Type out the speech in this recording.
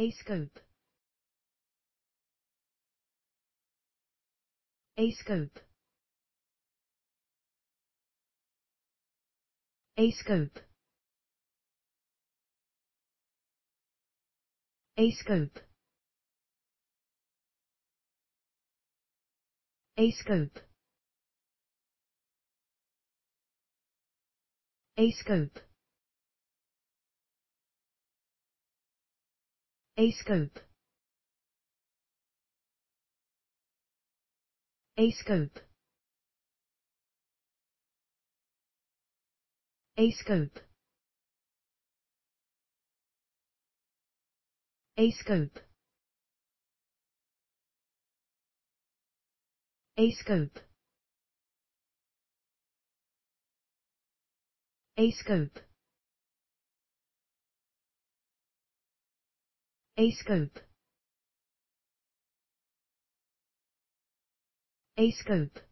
A scope. A scope. A scope. A scope. A scope. A scope. A scope. A scope. A scope. A scope. A scope. A scope. A scope. A scope.